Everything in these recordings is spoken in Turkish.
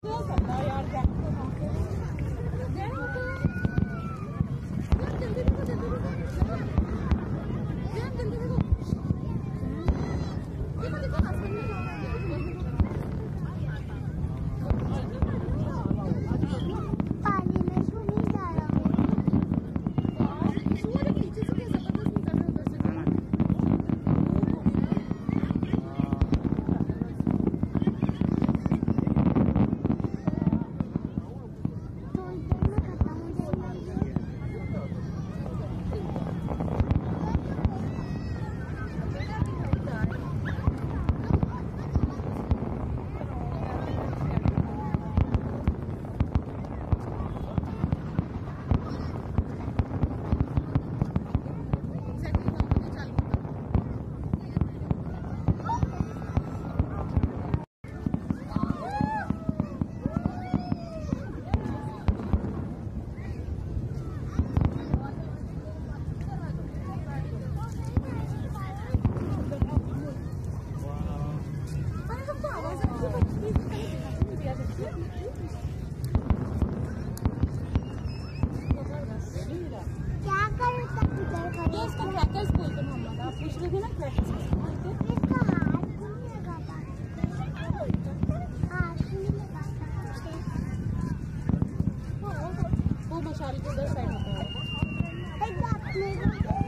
说什么呀？两个房 वो मसाले को दस साइड में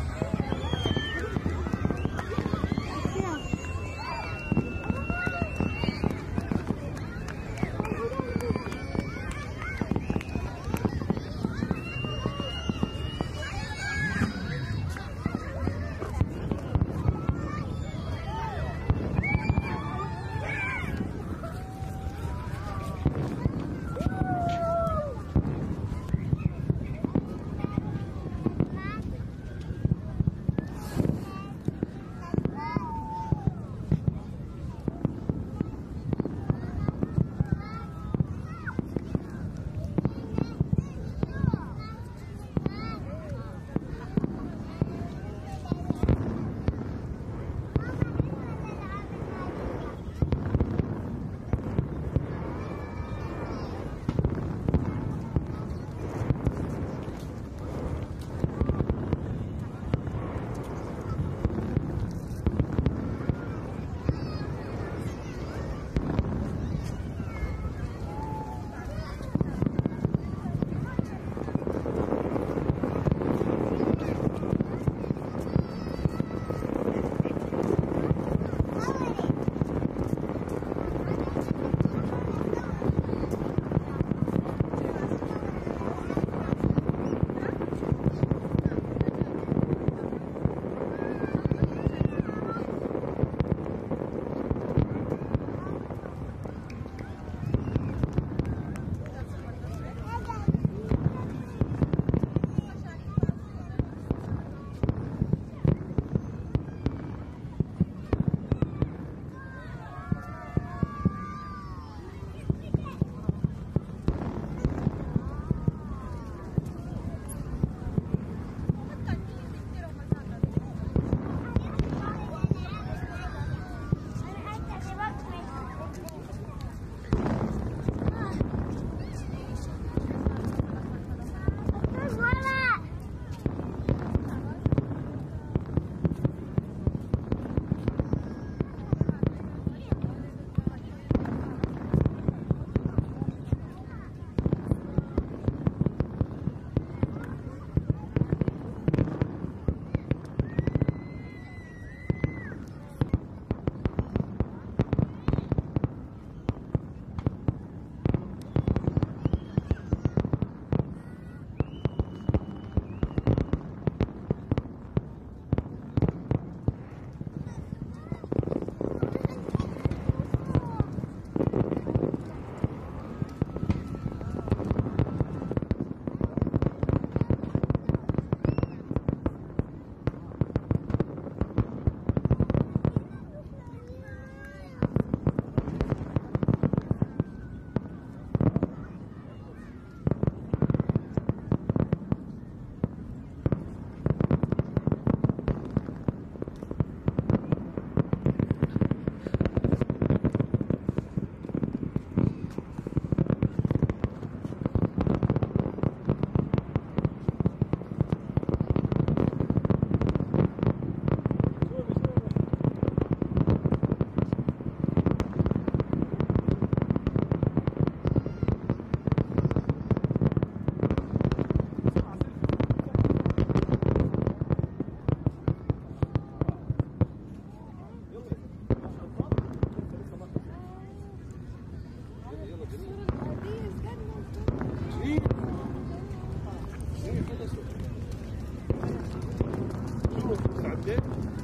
did.